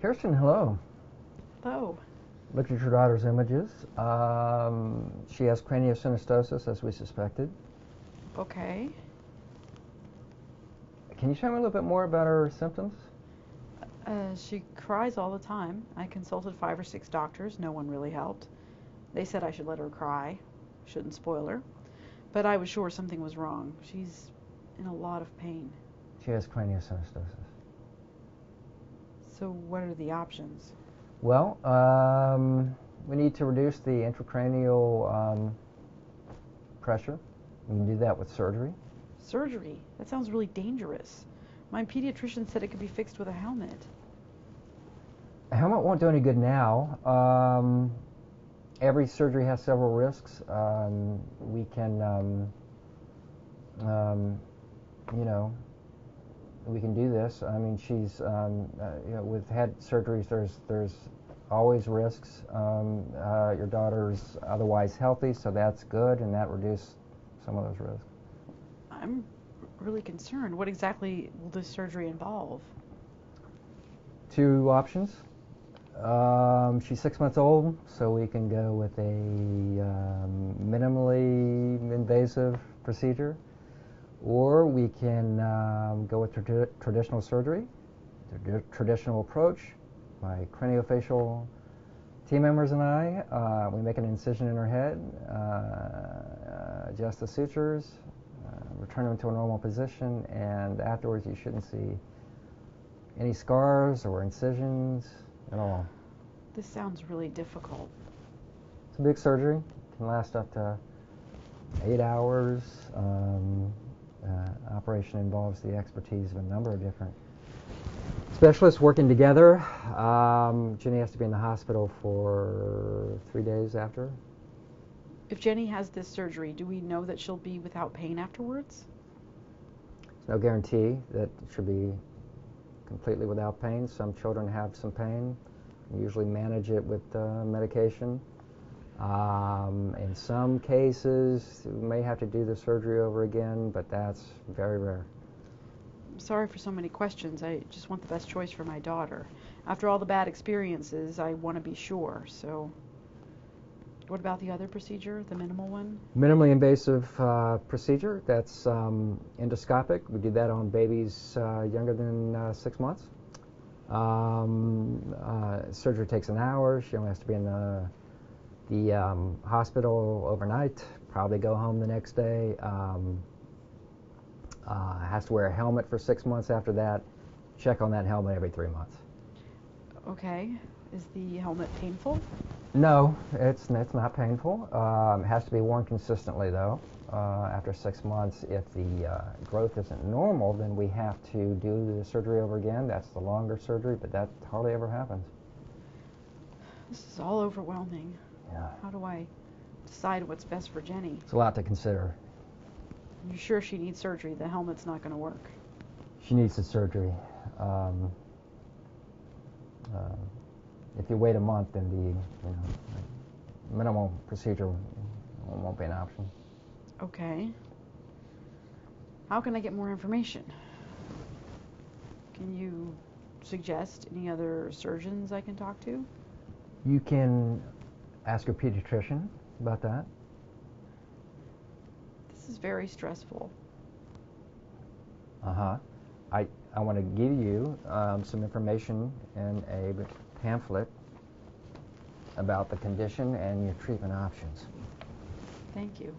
Kirsten, hello. Hello. Looked at your daughter's images. Um, she has craniosynostosis, as we suspected. Okay. Can you tell me a little bit more about her symptoms? Uh, she cries all the time. I consulted five or six doctors. No one really helped. They said I should let her cry. Shouldn't spoil her. But I was sure something was wrong. She's in a lot of pain. She has craniosynostosis. So what are the options? Well, um, we need to reduce the intracranial um, pressure. We can do that with surgery. Surgery? That sounds really dangerous. My pediatrician said it could be fixed with a helmet. A helmet won't do any good now. Um, every surgery has several risks. Um, we can, um, um, you know, we can do this. I mean, she's, um, uh, you know, with head surgeries, there's there's always risks. Um, uh, your daughter's otherwise healthy, so that's good, and that reduces some of those risks. I'm really concerned. What exactly will this surgery involve? Two options. Um, she's six months old, so we can go with a um, minimally invasive procedure, or we can um, go with tra- traditional surgery, the traditional approach. My craniofacial team members and I, uh, we make an incision in her head, uh, adjust the sutures, uh, return them to a normal position, and afterwards you shouldn't see any scars or incisions at all. This sounds really difficult. It's a big surgery. It can last up to eight hours. Um, uh, operation involves the expertise of a number of different specialists working together. Um, Jenny has to be in the hospital for three days after. If Jenny has this surgery, do we know that she'll be without pain afterwards? There's no guarantee that she'll be completely without pain. Some children have some pain. We usually manage it with uh, medication. Um, in some cases, we may have to do the surgery over again, but that's very rare. I'm sorry for so many questions. I just want the best choice for my daughter. After all the bad experiences, I want to be sure. So, what about the other procedure, the minimal one? Minimally invasive uh, procedure. That's um, endoscopic. We do that on babies uh, younger than uh, six months. Um, uh, surgery takes an hour. She only has to be in the the um, hospital overnight. Probably go home the next day. Um, uh, has to wear a helmet for six months after that. Check on that helmet every three months. Okay. Is the helmet painful? No, it's it's not painful. Um, it has to be worn consistently though. Uh, after six months, if the uh, growth isn't normal, then we have to do the surgery over again. That's the longer surgery, but that hardly ever happens. This is all overwhelming. Yeah, How do I decide what's best for Jenny? it's a lot to consider. You're sure she needs surgery? The helmet's not going to work. She needs the surgery. Um, uh, if you wait a month, then the you know minimal procedure won't be an option. Okay. How can I get more information? Can you suggest any other surgeons I can talk to? You can ask your pediatrician about that. This is very stressful. Uh huh. I I want to give you um, some information in a pamphlet about the condition and your treatment options. Thank you.